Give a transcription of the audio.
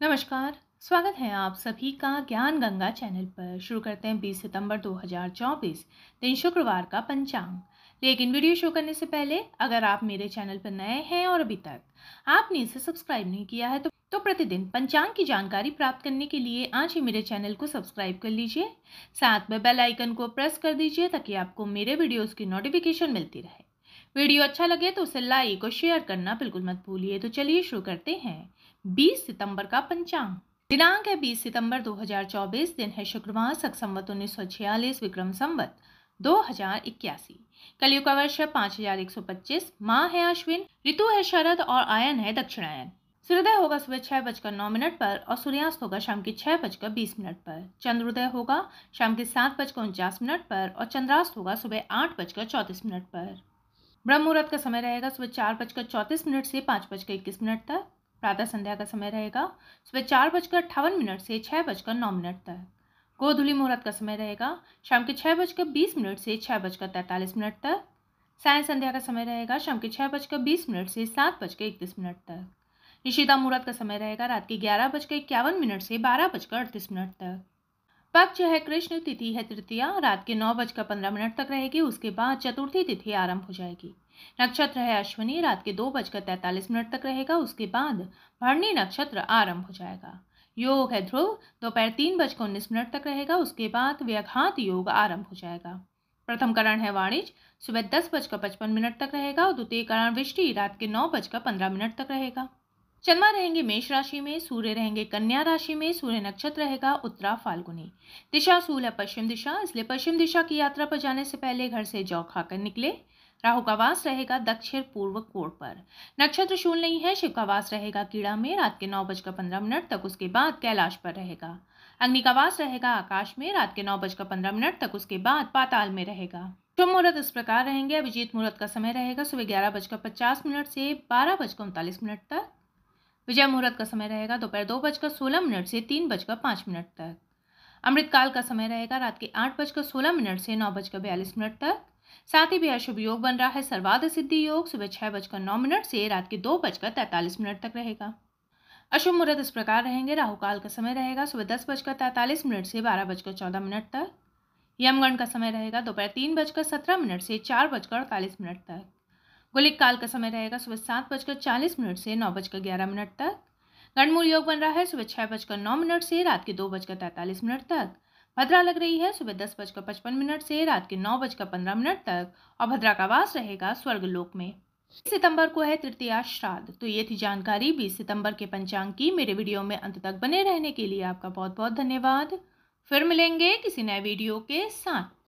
नमस्कार, स्वागत है आप सभी का ज्ञान गंगा चैनल पर। शुरू करते हैं 20 सितंबर 2024 दिन शुक्रवार का पंचांग। लेकिन वीडियो शुरू करने से पहले, अगर आप मेरे चैनल पर नए हैं और अभी तक आपने इसे सब्सक्राइब नहीं किया है तो तो प्रतिदिन पंचांग की जानकारी प्राप्त करने के लिए आज ही मेरे चैनल को सब्सक्राइब कर लीजिए। साथ में बेल आइकन को प्रेस कर दीजिए ताकि आपको मेरे वीडियोस की नोटिफिकेशन मिलती रहे। वीडियो अच्छा लगे तो उसे लाइक और शेयर करना बिल्कुल मत भूलिए। तो चलिए शुरू करते हैं। 20 सितंबर का पंचांग। दिनांक है 20 सितंबर 2024 दिन है शुक्रवार सक संवत उन्नीस सौ छियालीस, विक्रम संवत दो हज़ार इक्यासी। कलयुग का वर्ष है पाँच हज़ार एक सौ पच्चीस, माह है अश्विन, ऋतु है शरद और आयन है दक्षिणायन। सूर्योदय होगा सुबह छह बजकर नौ मिनट पर और सूर्यास्त होगा शाम के छह बजकर बीस मिनट पर। चंद्रोदय होगा शाम के सात बजकर उनचास मिनट पर और चंद्रास्त होगा सुबह आठ बजकर चौंतीस मिनट पर। ब्रह्म मुहूर्त का समय रहेगा सुबह चार बजकर चौंतीस मिनट से पाँच बजकर इक्कीस मिनट तक। प्रातः संध्या का समय रहेगा। सुबह चार बजकर अट्ठावन मिनट से छः बजकर नौ मिनट तक। गोधुली मुहूर्त का समय रहेगा। शाम के छः बजकर बीस मिनट से छः बजकर तैंतालीस मिनट तक। साय संध्या का समय रहेगा। शाम के छः बजकर बीस मिनट से सात बजकर इकतीस मिनट तक। निशिता मुहूर्त का समय रहेगा। रात के ग्यारह बजकर इक्यावन मिनट से बारह बजकर अड़तीस मिनट तक। पक्ष है कृष्ण, तिथि है तृतीया। रात के नौ बजकर पंद्रह मिनट तक रहेगी। उसके बाद चतुर्थी तिथि आरंभ हो जाएगी। नक्षत्र है अश्विनी, रात के दो बजकर तैंतालीस मिनट तक रहेगा, उसके बाद भरणी नक्षत्र आरंभ हो जाएगा। योग है ध्रुव, दोपहर तीन बजकर उन्नीस मिनट तक रहेगा, उसके बाद व्याघात योग आरंभ हो जाएगा। प्रथम करण है वाणिज्य सुबह दस बजकर पचपन मिनट तक रहेगा, और द्वितीय करण वृष्टि, रात के नौ बजकर पंद्रह मिनट तक रहेगा। चंद्रमा रहेंगे मेष राशि में, सूर्य रहेंगे कन्या राशि में, सूर्य नक्षत्र रहेगा उत्तरा फाल्गुनी। दिशा सूल है पश्चिम दिशा, इसलिए पश्चिम दिशा की यात्रा पर जाने से पहले घर से जौ खाकर निकले। राहु का वास रहेगा दक्षिण पूर्व कोण पर। नक्षत्र शूल नहीं है शिव का वास रहेगा कीड़ा में, रात के नौ बजकर पंद्रह मिनट तक उसके बाद कैलाश पर रहेगा। अग्नि का वास रहेगा आकाश में, रात के नौ बजकर पंद्रह मिनट तक उसके बाद पाताल में रहेगा। शुभ मुहूर्त इस प्रकार रहेंगे। अभिजीत मुहूर्त का समय रहेगा सुबह ग्यारह बजकर पचास मिनट से बारह बजकर उनतालीस मिनट तक। विजय मुहूर्त का समय रहेगा दोपहर दो बजकर सोलह मिनट से तीन बजकर पाँच मिनट तक। अमृतकाल का समय रहेगा रात के आठ बजकर सोलह मिनट से नौ बजकर बयालीस मिनट तक। साथ ही भी अशुभ योग बन रहा है। सर्वाध सिद्धि योग सुबह छह बजकर नौ मिनट से रात के दो बजकर तैंतालीस मिनट तक रहेगा। अशुभ मुहूर्त इस प्रकार रहेंगे। राहुकाल का समय रहेगा सुबह दस बजकर तैंतालीस मिनट से बारह बजकर चौदह मिनट तक। यमगण का समय रहेगा दोपहर तीन बजकर सत्रह मिनट से चार बजकर अड़तालीस मिनट तक। गुलिक काल का समय रहेगा सुबह सात बजकर चालीस मिनट से नौ बजकर ग्यारह मिनट तक। गणमूल योग बन रहा है सुबह छः बजकर नौ मिनट से रात के दो बजकर तैंतालीस मिनट तक। भद्रा लग रही है। सुबह दस बजकर पचपन मिनट से रात के नौ बजकर पंद्रह मिनट तक और भद्रा का वास रहेगा स्वर्ग लोक में सितंबर को है तृतीया श्राद्ध। तो ये थी जानकारी 20 सितंबर के पंचांग की। मेरे वीडियो में अंत तक बने रहने के लिए आपका बहुत बहुत धन्यवाद। फिर मिलेंगे किसी नए वीडियो के साथ।